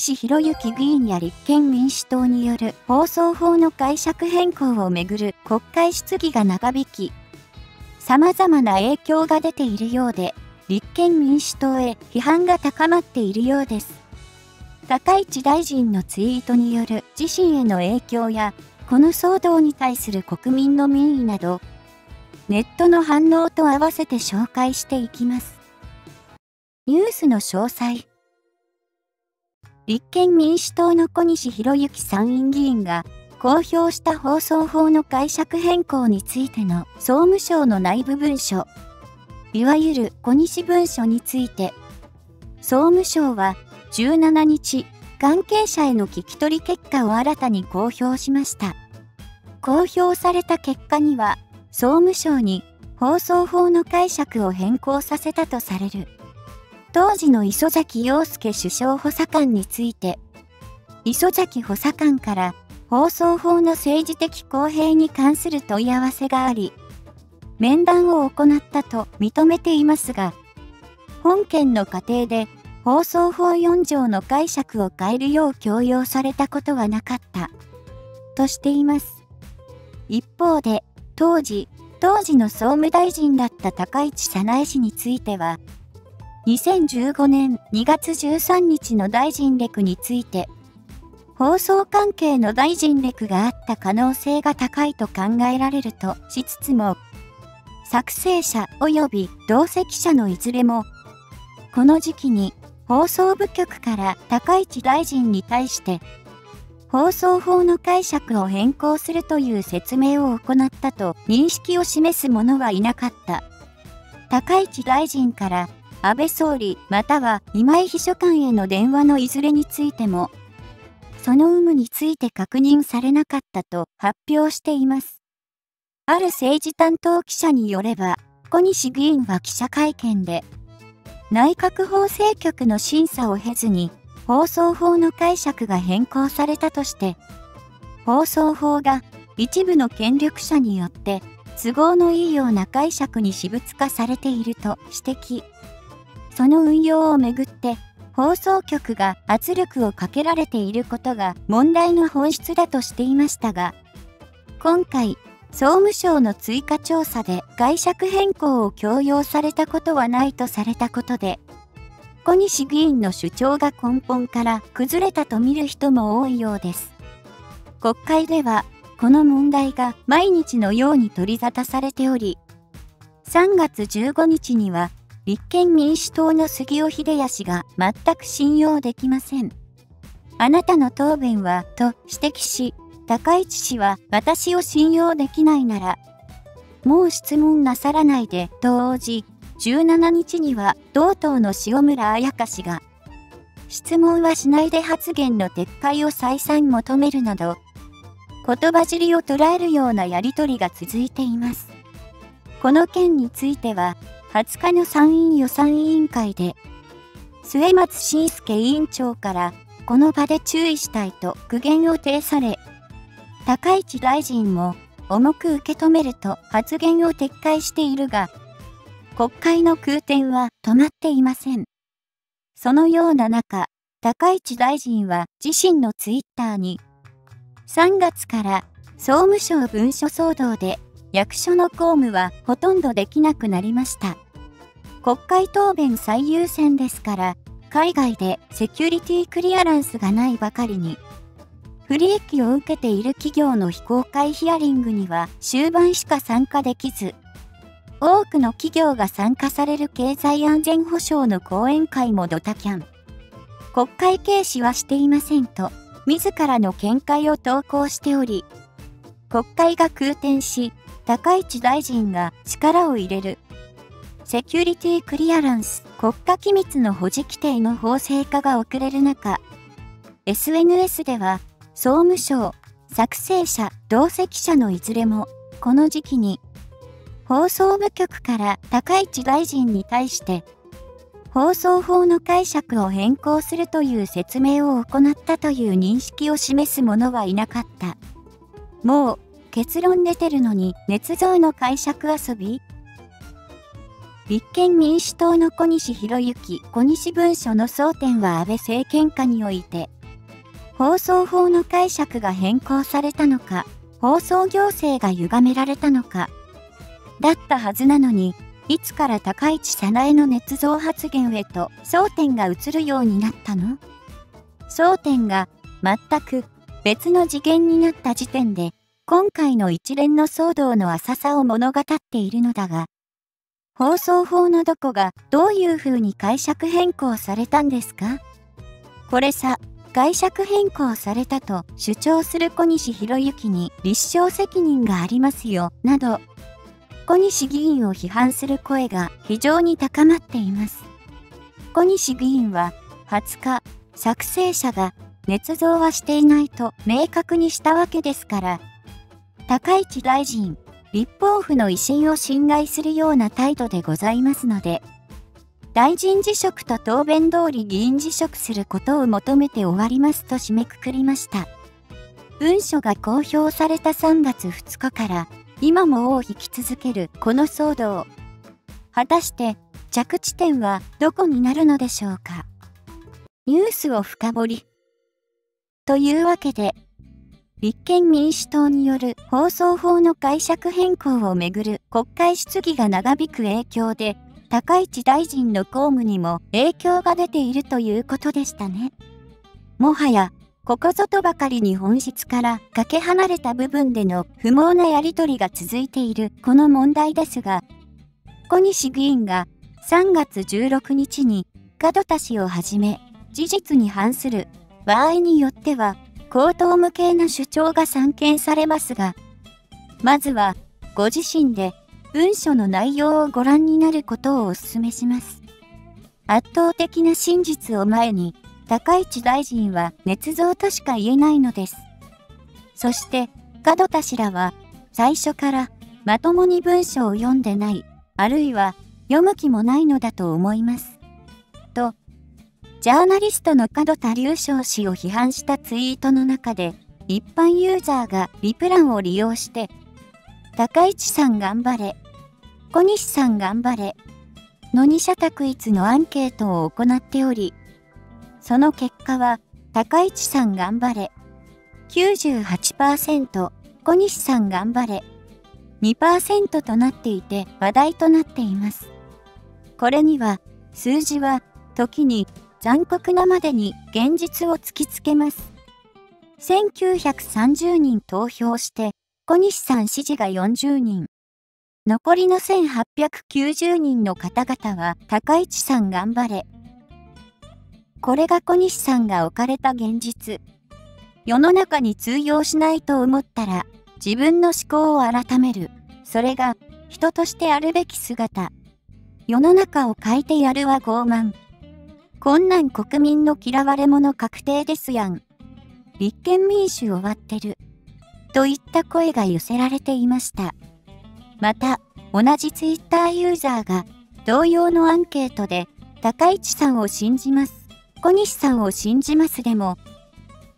西博之議員や立憲民主党による放送法の解釈変更をめぐる国会質疑が長引き、様々な影響が出ているようで、立憲民主党へ批判が高まっているようです。高市大臣のツイートによる自身への影響や、この騒動に対する国民の民意など、ネットの反応と合わせて紹介していきます。ニュースの詳細。立憲民主党の小西博之参院議員が公表した放送法の解釈変更についての総務省の内部文書、いわゆる小西文書について、総務省は17日、関係者への聞き取り結果を新たに公表しました。公表された結果には、総務省に放送法の解釈を変更させたとされる。当時の磯崎陽介首相補佐官について、磯崎補佐官から放送法の政治的公平に関する問い合わせがあり、面談を行ったと認めていますが、本件の過程で放送法4条の解釈を変えるよう強要されたことはなかった。としています。一方で、当時、当時の総務大臣だった高市早苗氏については、2015年2月13日の大臣レクについて、放送関係の大臣レクがあった可能性が高いと考えられるとしつつも、作成者及び同席者のいずれも、この時期に放送部局から高市大臣に対して放送法の解釈を変更するという説明を行ったと認識を示す者はいなかった。高市大臣から安倍総理または今井秘書官への電話のいずれについても、その有無について確認されなかったと発表しています。ある政治担当記者によれば、小西議員は記者会見で、内閣法制局の審査を経ずに放送法の解釈が変更されたとして、放送法が一部の権力者によって都合のいいような解釈に私物化されていると指摘。その運用をめぐって放送局が圧力をかけられていることが問題の本質だとしていましたが、今回総務省の追加調査で解釈変更を強要されたことはないとされたことで、小西議員の主張が根本から崩れたと見る人も多いようです。国会では、この問題が毎日のように取り沙汰されており、3月15日には、立憲民主党の杉尾秀哉氏が全く信用できません。あなたの答弁は、と指摘し、高市氏は私を信用できないなら、もう質問なさらないでと応じ、17日には同党の塩村彩香氏が、質問はしないで発言の撤回を再三求めるなど、言葉尻を捉えるようなやりとりが続いています。この件については、20日の参院予算委員会で、末松信介委員長から、この場で注意したいと苦言を呈され、高市大臣も重く受け止めると発言を撤回しているが、国会の空転は止まっていません。そのような中、高市大臣は自身のツイッターに、3月から総務省文書騒動で役所の公務はほとんどできなくなりました。国会答弁最優先ですから、海外でセキュリティクリアランスがないばかりに、不利益を受けている企業の非公開ヒアリングには終盤しか参加できず、多くの企業が参加される経済安全保障の講演会もドタキャン。国会軽視はしていませんと、自らの見解を投稿しており、国会が空転し、高市大臣が力を入れる。セキュリティクリアランス国家機密の保持規定の法制化が遅れる中、SNS では総務省、作成者、同席者のいずれも、この時期に、放送部局から高市大臣に対して、放送法の解釈を変更するという説明を行ったという認識を示す者はいなかった。もう、結論出てるのに捏造の解釈遊び？立憲民主党の小西博之小西文書の争点は安倍政権下において、放送法の解釈が変更されたのか、放送行政が歪められたのか、だったはずなのに、いつから高市早苗の捏造発言へと争点が移るようになったの？争点が全く別の次元になった時点で、今回の一連の騒動の浅さを物語っているのだが、放送法のどこがどういう風に解釈変更されたんですか？これさ、解釈変更されたと主張する小西博之に立証責任がありますよ、など、小西議員を批判する声が非常に高まっています。小西議員は20日、作成者が捏造はしていないと明確にしたわけですから、高市大臣、立法府の威信を侵害するような態度でございますので、大臣辞職と答弁通り議員辞職することを求めて終わりますと締めくくりました。文書が公表された3月2日から今も尾を引き続けるこの騒動。果たして着地点はどこになるのでしょうか。ニュースを深掘り。というわけで、立憲民主党による放送法の解釈変更をめぐる国会質疑が長引く影響で、高市大臣の公務にも影響が出ているということでしたね。もはや、ここぞとばかりに本質からかけ離れた部分での不毛なやりとりが続いているこの問題ですが、小西議員が3月16日に門田氏をはじめ事実に反する場合によっては口頭無形な主張が散見されますが、まずはご自身で文書の内容をご覧になることをお勧めします。圧倒的な真実を前に、高市大臣は捏造としか言えないのです。そして、門田氏らは、最初からまともに文書を読んでない、あるいは読む気もないのだと思います。ジャーナリストの門田隆翔氏を批判したツイートの中で、一般ユーザーがリプランを利用して、高市さん頑張れ、小西さん頑張れ、の二者択一のアンケートを行っており、その結果は、高市さん頑張れ、98%、小西さん頑張れ、2%となっていて話題となっています。これには、数字は、時に残酷なまでに現実を突きつけます。1930人投票して、小西さん支持が40人。残りの1890人の方々は高市さん頑張れ。これが小西さんが置かれた現実。世の中に通用しないと思ったら自分の思考を改める。それが人としてあるべき姿。世の中を変えてやるは傲慢。こんなん国民の嫌われ者確定ですやん。立憲民主終わってる。といった声が寄せられていました。また、同じツイッターユーザーが同様のアンケートで、高市さんを信じます。小西さんを信じますでも、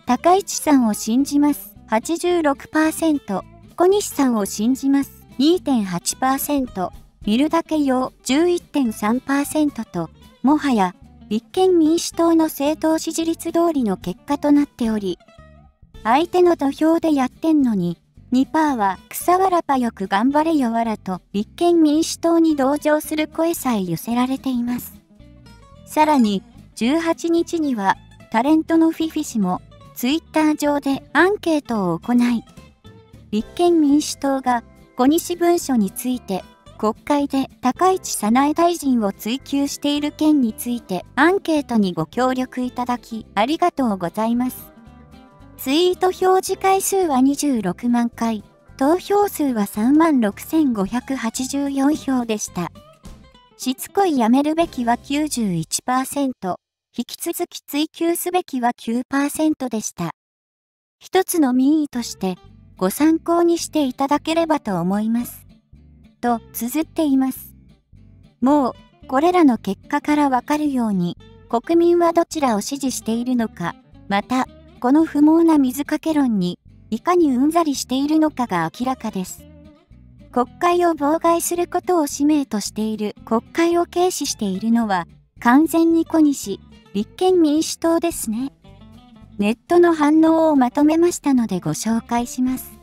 高市さんを信じます86%、小西さんを信じます2.8%、見るだけ用11.3%と、もはや立憲民主党の政党支持率通りの結果となっており、相手の土俵でやってんのに、2%は草わらぱよく頑張れよわらと立憲民主党に同情する声さえ寄せられています。さらに、18日にはタレントのフィフィ氏もツイッター上でアンケートを行い、立憲民主党が小西文書について国会で高市早苗大臣を追及している件についてアンケートにご協力いただきありがとうございます。ツイート表示回数は26万回、投票数は36,584票でした。しつこいやめるべきは91%、引き続き追求すべきは9%でした。一つの民意としてご参考にしていただければと思います。と綴っています。もう、これらの結果からわかるように、国民はどちらを支持しているのか、また、この不毛な水かけ論に、いかにうんざりしているのかが明らかです。国会を妨害することを使命としている国会を軽視しているのは完全に小西、立憲民主党ですね。ネットの反応をまとめましたのでご紹介します。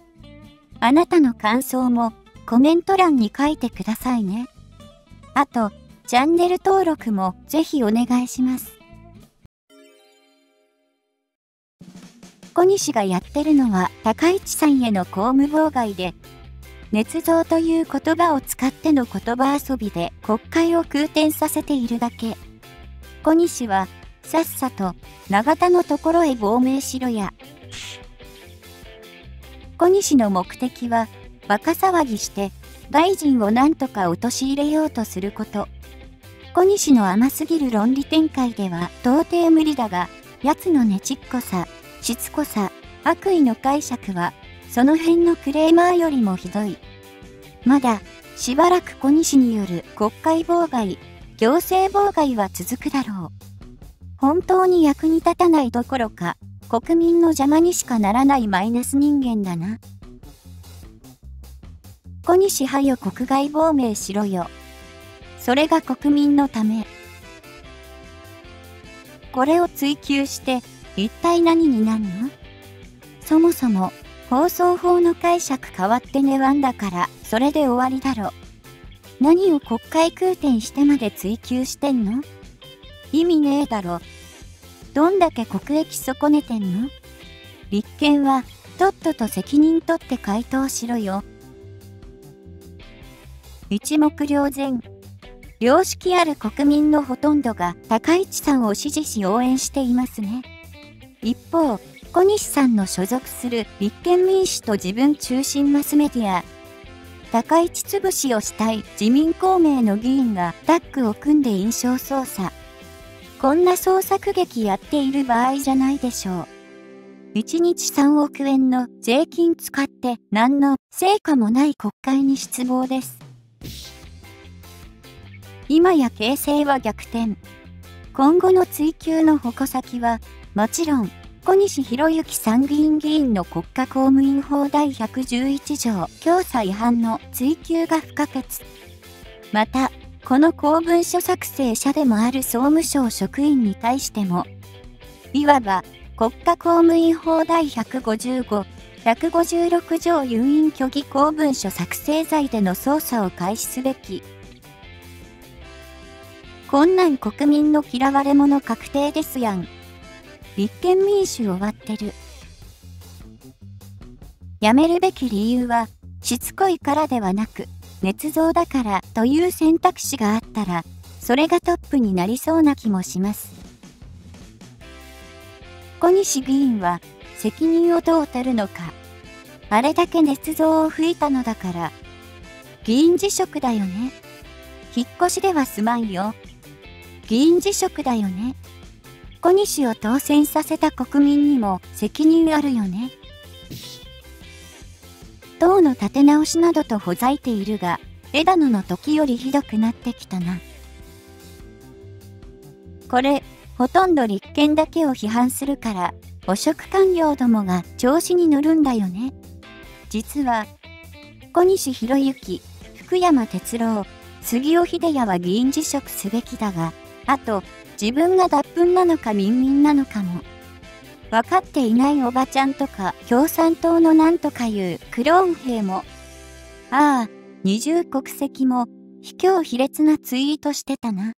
あなたの感想もコメント欄に書いてくださいね。あと、チャンネル登録もぜひお願いします。小西がやってるのは高市さんへの公務妨害で、捏造という言葉を使っての言葉遊びで国会を空転させているだけ。小西はさっさと永田のところへ亡命しろや。小西の目的はバカ騒ぎして大臣を何とか陥れようとすること。小西の甘すぎる論理展開では到底無理だが、奴のねちっこさ、しつこさ、悪意の解釈は、その辺のクレーマーよりもひどい。まだ、しばらく小西による国会妨害、行政妨害は続くだろう。本当に役に立たないどころか、国民の邪魔にしかならないマイナス人間だな。小西はよ国外亡命しろよ。それが国民のため。これを追求して一体何になるの？そもそも放送法の解釈変わってねわんだからそれで終わりだろ。何を国会空転してまで追求してんの？意味ねえだろ。どんだけ国益損ねてんの？立憲はとっとと責任取って回答しろよ。一目瞭然。良識ある国民のほとんどが高市さんを支持し応援していますね。一方、小西さんの所属する立憲民主と自分中心マスメディア、高市潰しをしたい自民公明の議員がタッグを組んで印象操作。こんな創作劇やっている場合じゃないでしょう。1日3億円の税金使って何の成果もない国会に失望です。今や形勢は逆転。今後の追及の矛先はもちろん、小西博之参議院議員の国家公務員法第111条教唆違反の追及が不可欠。また、この公文書作成者でもある総務省職員に対しても、いわば国家公務員法第155、156条有印虚偽公文書作成罪での捜査を開始すべき。こんなん国民の嫌われ者確定ですやん。立憲民主終わってる。やめるべき理由は、しつこいからではなく、捏造だからという選択肢があったら、それがトップになりそうな気もします。小西議員は責任をどう取るのか。あれだけ捏造を吹いたのだから、議員辞職だよね。引っ越しではすまんよ。議員辞職だよね。小西を当選させた国民にも責任あるよね。党の立て直しなどとほざいているが、枝野の時よりひどくなってきたな。これ、ほとんど立憲だけを批判するから、汚職官僚どもが調子に乗るんだよね。実は、小西博之、福山哲郎、杉尾秀哉は議員辞職すべきだが、あと、自分が脱粉なのか民民なのかも。分かっていないおばちゃんとか共産党のなんとかいうクローン兵も。ああ、二重国籍も卑怯卑劣なツイートしてたな。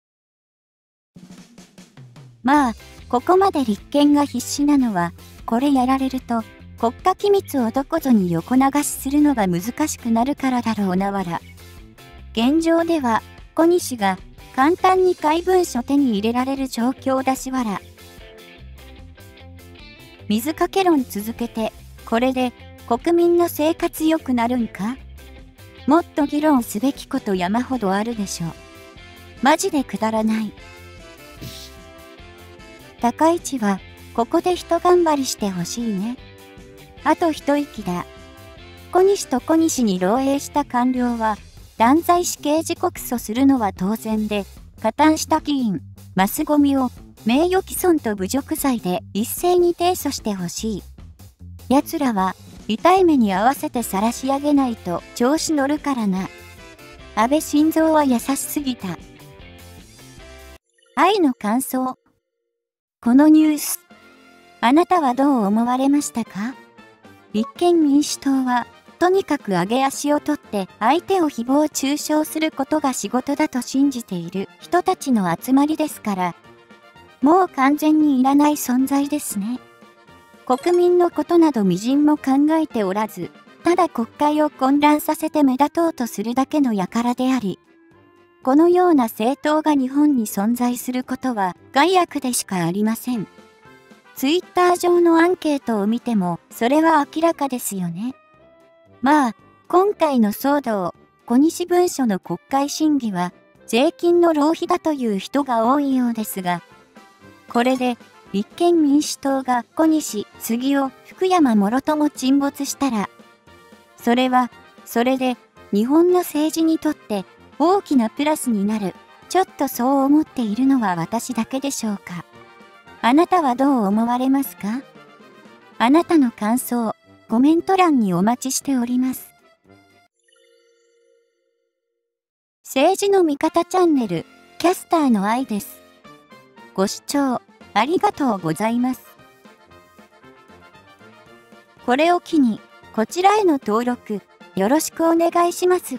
まあ、ここまで立憲が必死なのは、これやられると、国家機密をどこぞに横流しするのが難しくなるからだろうなわら。現状では、小西が簡単に怪文書手に入れられる状況だしわら。水かけ論続けて、これで国民の生活良くなるんか？もっと議論すべきこと山ほどあるでしょう。マジでくだらない。高市は、ここで一頑張りしてほしいね。あと一息だ。小西と小西に漏洩した官僚は、断罪死刑事告訴するのは当然で、加担した議員、マスゴミを名誉毀損と侮辱罪で一斉に提訴してほしい。奴らは痛い目に合わせて晒し上げないと調子乗るからな。安倍晋三は優しすぎた。愛の感想。このニュース、あなたはどう思われましたか？立憲民主党は、とにかく上げ足を取って相手を誹謗中傷することが仕事だと信じている人たちの集まりですから、もう完全にいらない存在ですね。国民のことなど微塵も考えておらず、ただ国会を混乱させて目立とうとするだけの輩であり、このような政党が日本に存在することは害悪でしかありません。ツイッター上のアンケートを見ても、それは明らかですよね。まあ、今回の騒動、小西文書の国会審議は、税金の浪費だという人が多いようですが、これで立憲民主党が小西、杉尾、福山もろとも沈没したら、それは、それで日本の政治にとって大きなプラスになる。ちょっとそう思っているのは私だけでしょうか。あなたはどう思われますか？あなたの感想、コメント欄にお待ちしております。政治の味方チャンネル、キャスターの愛です。ご視聴ありがとうございます。これを機に、こちらへの登録、よろしくお願いします。